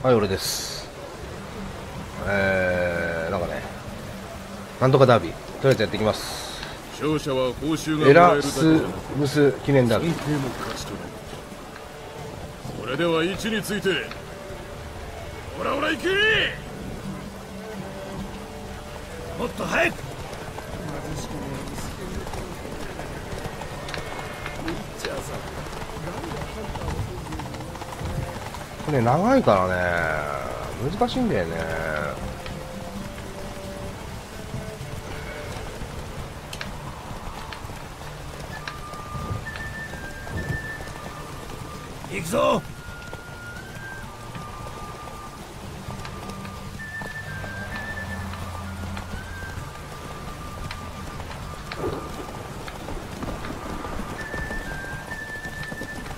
はい、俺です。えー、なんかね、なんとかダービー、とりあえずやっていきます。勝者は報酬がもエラスムス記念ダービー。それでは位置についてほらほら行けもっと早くこれ長いからね、難しいんだよね。行くぞ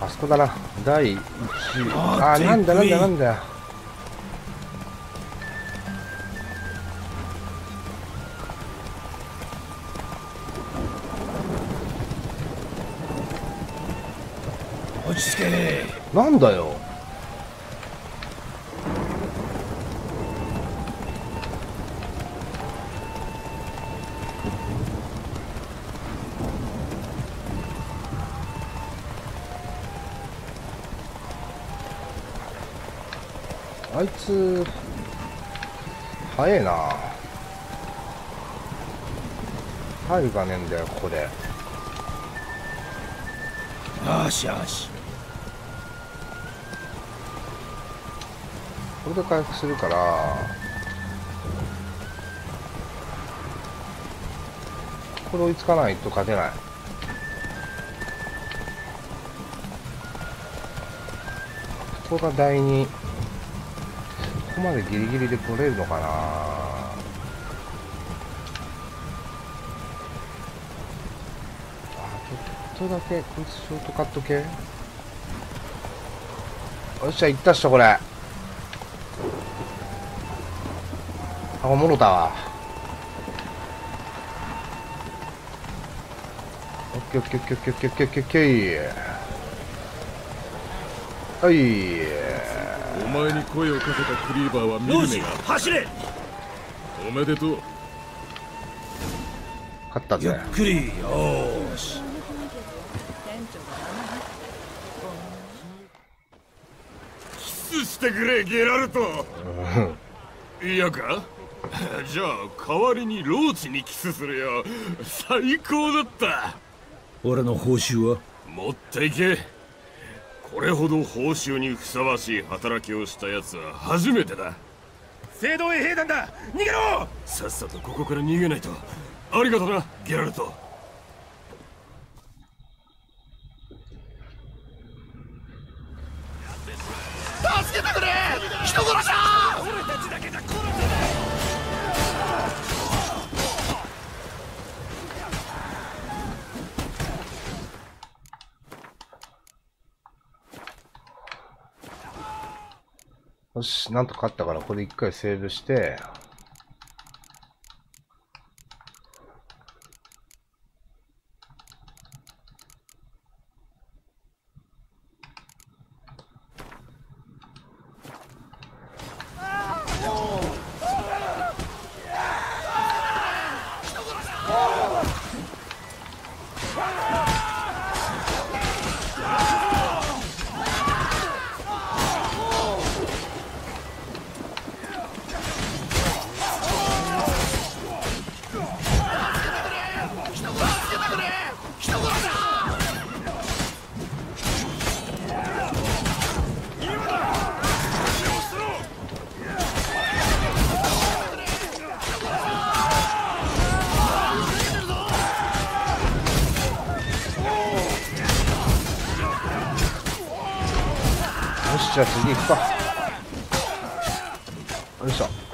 あそこだな、第1位。ああー、なんだなんだなんだよ。落ち着けなんだよ。あいつ、早えな。入るかねえんだよ、ここで。よしよしこれで回復するからこれ追いつかないと勝てないここが第2こまでギリギリで取れるのかな？ちょっとだけこいつショートカット系？よっしゃ行ったっしょこれ。あおもろたわ。オッケーオッケーオッケーオッケーオッケーオッケーはいお前に声をかけたクリーバーは見る目が走れ！おめでとう。勝ったぜ。くりよーし。キスしてくれゲラルト。嫌か？じゃあ代わりにローチにキスするよ。最高だった。俺の報酬は？持っていけこれほど報酬にふさわしい働きをした奴は初めてだ。聖堂へ兵団だ。逃げろ！さっさとここから逃げないと。ありがとな。ゲラルト。助けてくれ！人殺しだ！俺たちだけじゃ殺よし、なんとかあったから、これ一回セーブして、し、じゃあ次行くか。よいしょ。